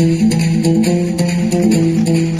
Thank you.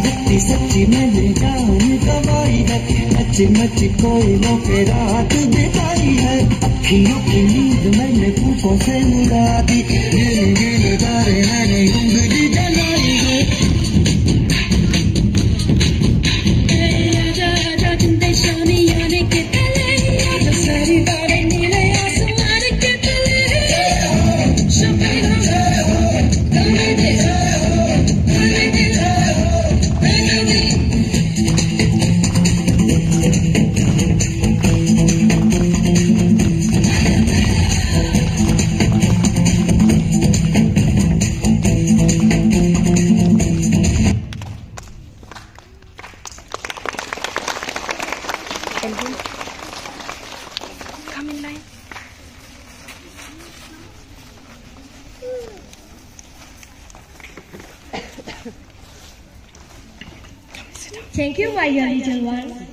रत्ती सच्ची मैंने जान गवाई है नच नच कोयलों पे रात बिताई है। अखियों की नींद मैंने फूकों से उड़ा दी। Come in line. Thank you, my young little one.